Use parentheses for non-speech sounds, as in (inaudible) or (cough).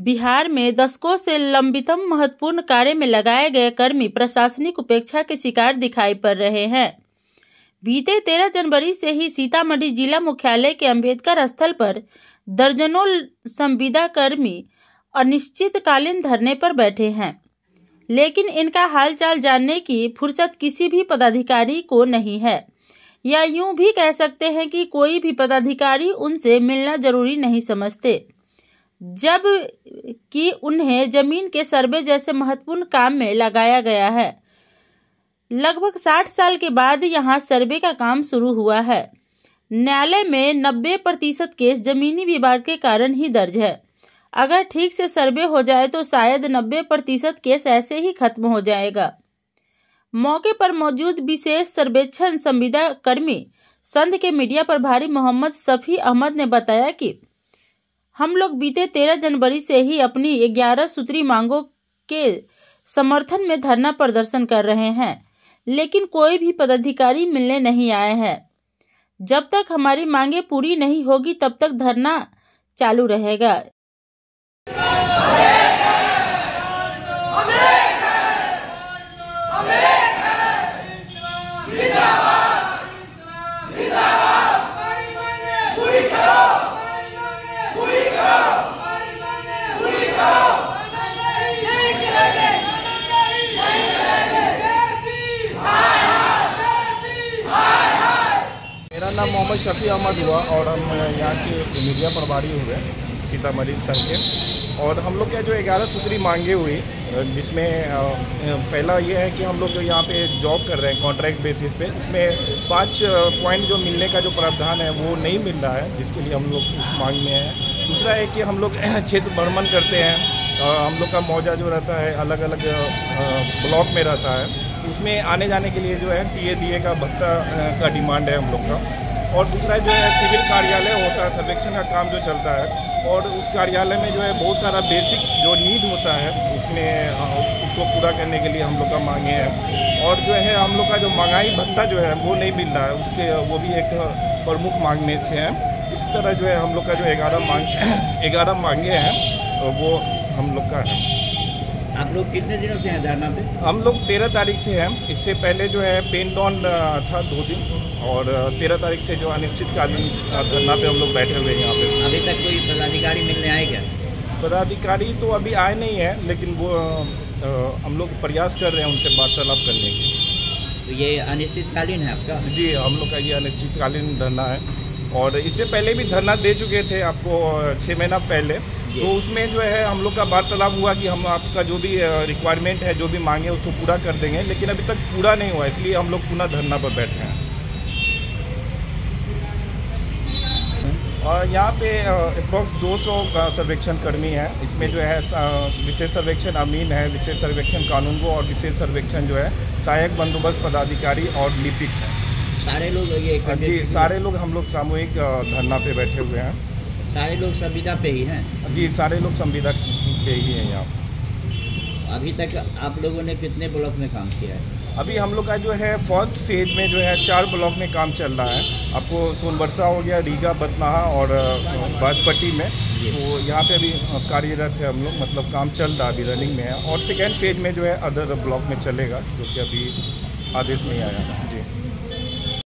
बिहार में दशकों से लंबितम महत्वपूर्ण कार्य में लगाए गए कर्मी प्रशासनिक उपेक्षा के शिकार दिखाई पड़ रहे हैं। बीते तेरह जनवरी से ही सीतामढ़ी जिला मुख्यालय के अंबेडकर स्थल पर दर्जनों संविदा कर्मी अनिश्चितकालीन धरने पर बैठे हैं। लेकिन इनका हालचाल जानने की फुर्सत किसी भी पदाधिकारी को नहीं है। या यूँ भी कह सकते हैं कि कोई भी पदाधिकारी उनसे मिलना ज़रूरी नहीं समझते। जब कि उन्हें ज़मीन के सर्वे जैसे महत्वपूर्ण काम में लगाया गया है। लगभग साठ साल के बाद यहाँ सर्वे का काम शुरू हुआ है। न्यायालय में नब्बे प्रतिशत केस जमीनी विवाद के कारण ही दर्ज है। अगर ठीक से सर्वे हो जाए तो शायद नब्बे प्रतिशत केस ऐसे ही खत्म हो जाएगा। मौके पर मौजूद विशेष सर्वेक्षण संविदा कर्मी, संघ के मीडिया प्रभारी मोहम्मद सफ़ी अहमद ने बताया कि हम लोग बीते तेरह जनवरी से ही अपनी ग्यारह सूत्री मांगों के समर्थन में धरना प्रदर्शन कर रहे हैं, लेकिन कोई भी पदाधिकारी मिलने नहीं आए हैं। जब तक हमारी मांगे पूरी नहीं होगी, तब तक धरना चालू रहेगा। नाम मोहम्मद शफ़ी अहमद हुआ और हम यहाँ के मीडिया प्रभारी हुए सीतामढ़ी संघ के। और हम लोग क्या जो ग्यारह सूत्री मांगे हुई, जिसमें पहला ये है कि हम लोग जो यहाँ पे जॉब कर रहे हैं कॉन्ट्रैक्ट बेसिस पे, उसमें पाँच पॉइंट जो मिलने का जो प्रावधान है, वो नहीं मिल रहा है, जिसके लिए हम लोग उस मांग में हैं। दूसरा है कि हम लोग (clears throat) क्षेत्र भ्रमण करते हैं हम लोग का मौजा जो रहता है अलग अलग ब्लॉक में रहता है। उसमें आने जाने के लिए जो है टी ए का भत्ता का डिमांड है हम लोग का। और दूसरा जो है सिविल कार्यालय होता है सर्वेक्षण का काम जो चलता है और उस कार्यालय में जो है बहुत सारा बेसिक जो नीड होता है उसमें उसको पूरा करने के लिए हम लोग का मांगे हैं। और जो है हम लोग का जो महँगाई भत्ता जो है वो नहीं मिल रहा है उसके वो भी एक प्रमुख मांग में से है। इस तरह जो है हम लोग का जो ग्यारह मांग ग्यारह मांगे हैं वो हम लोग का है। आप लोग कितने दिनों से हैं धरना पे? हम लोग तेरह तारीख से हैं। इससे पहले जो है पेन डॉन था दो दिन। और तेरह तारीख से जो अनिश्चितकालीन धरना पे हम लोग बैठे हुए हैं यहाँ पे। अभी तक कोई पदाधिकारी मिलने आए क्या? पदाधिकारी तो अभी आए नहीं है लेकिन वो हम लोग प्रयास कर रहे हैं उनसे वार्तालाप करने की। तो ये अनिश्चितकालीन है आपका? जी हम लोग का ये अनिश्चितकालीन धरना है। और इससे पहले भी धरना दे चुके थे आपको छः महीना पहले। तो उसमें जो है हम लोग का वार्तालाप हुआ कि हम आपका जो भी रिक्वायरमेंट है जो भी मांगे उसको पूरा कर देंगे लेकिन अभी तक पूरा नहीं हुआ इसलिए हम लोग पुनः धरना पर बैठे हैं और यहाँ पे अप्रॉक्स 200 सर्वेक्षण कर्मी हैं। इसमें जो है विशेष सर्वेक्षण अमीन है विशेष सर्वेक्षण कानून को और विशेष सर्वेक्षण जो है सहायक बंदोबस्त पदाधिकारी और लिपिक है। सारे लोग ये जी सारे लोग हम लोग सामूहिक धरना पे बैठे हुए हैं। सारे लोग संविदा पे ही? हैं जी सारे लोग संविदा पे ही हैं यहाँ। अभी तक आप लोगों ने कितने ब्लॉक में काम किया है? अभी हम लोग का जो है फ़र्स्ट फ़ेज़ में जो है चार ब्लॉक में काम चल रहा है। आपको सोनबरसा हो गया रीगा बदनाहा और बाजपट्टी में। तो यहाँ पे अभी कार्यरत है हम लोग मतलब काम चल रहा है अभी रनिंग में है। और सेकेंड फ़ेज़ में जो है अदर ब्लॉक में चलेगा जो कि अभी आदेश नहीं आया।